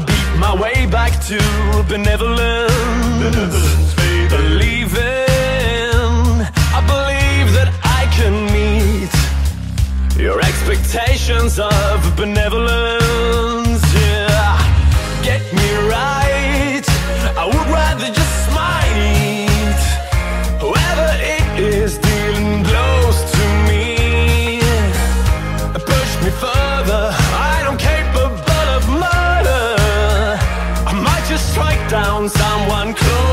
to beat my way back to benevolence. benevolence. Believing, I believe that I can meet your expectations of benevolence. found someone cool.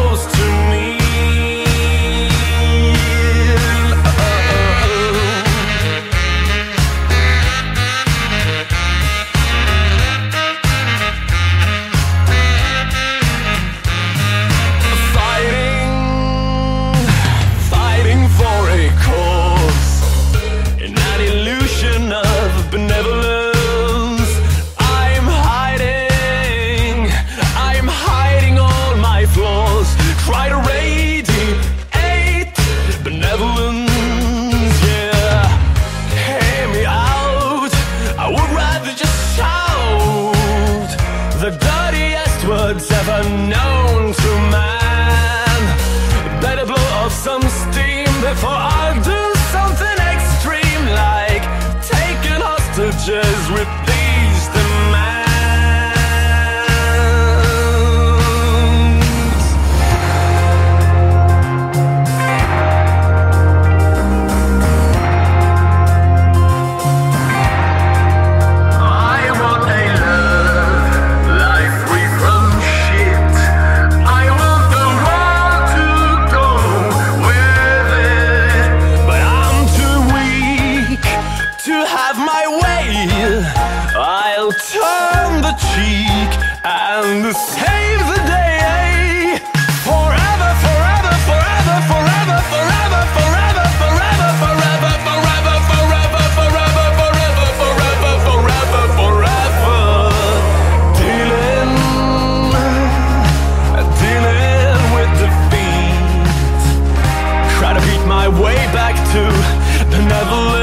no And the cheek and save the day forever, forever, forever, forever, forever, forever, forever, forever, forever, forever, forever, forever, forever, forever, forever, dealing, dealing with defeat. Try to beat my way back to the Netherlands.